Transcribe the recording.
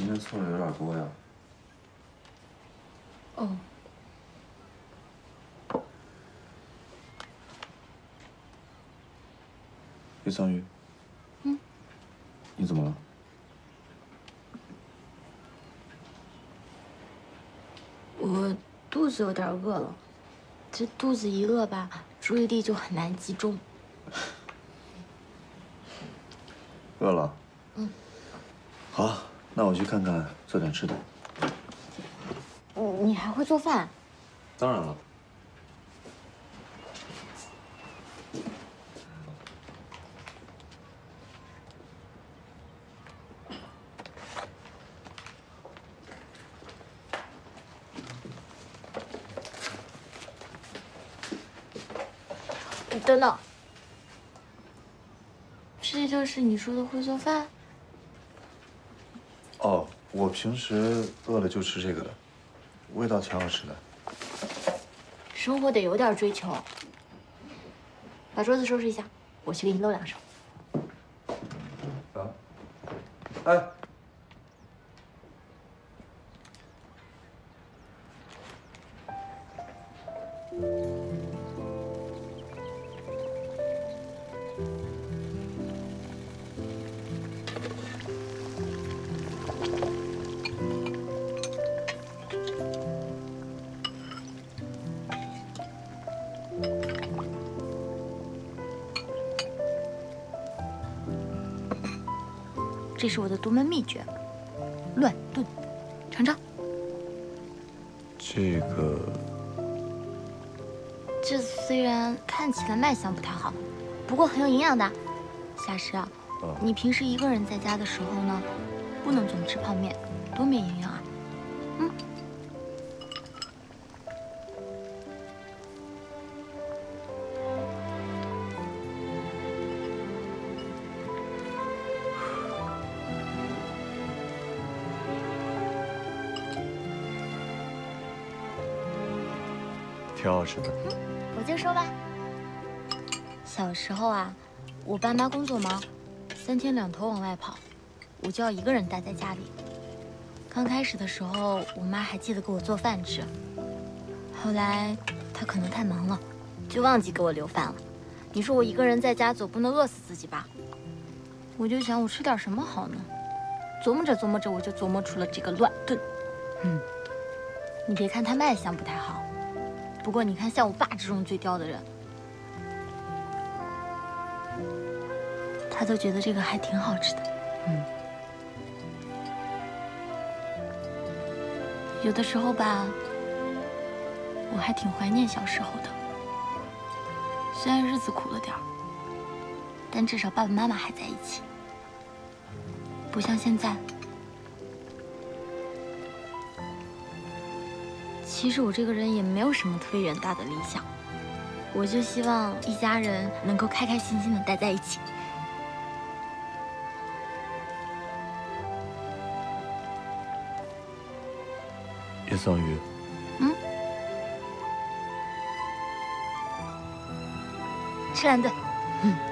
你今天错的有点多呀。哦。叶桑榆。嗯。你怎么了？我肚子有点饿了，这肚子一饿吧，注意力就很难集中。饿了。嗯。好，那我去看看，做点吃的。你还会做饭？当然了。等等，这就是你说的会做饭？哦，我平时饿了就吃这个的，味道挺好吃的。生活得有点追求。把桌子收拾一下，我去给你露两手。啊？哎。这是我的独门秘诀，乱炖，尝尝。这个，这虽然看起来卖相不太好，不过很有营养的。夏师啊，你平时一个人在家的时候呢，不能总吃泡面，多没营养啊。嗯。挺好吃的，我就说吧。小时候啊，我爸妈工作忙，三天两头往外跑，我就要一个人待在家里。刚开始的时候，我妈还记得给我做饭吃，后来她可能太忙了，就忘记给我留饭了。你说我一个人在家，总不能饿死自己吧？我就想我吃点什么好呢？琢磨着琢磨着，我就琢磨出了这个乱炖。嗯，你别看它卖相不太好。不过你看，像我爸这种嘴刁的人，他都觉得这个还挺好吃的。嗯，有的时候吧，我还挺怀念小时候的。虽然日子苦了点儿，但至少爸爸妈妈还在一起，不像现在。其实我这个人也没有什么特别远大的理想，我就希望一家人能够开开心心的待在一起。叶桑榆，嗯，吃蓝顿，嗯。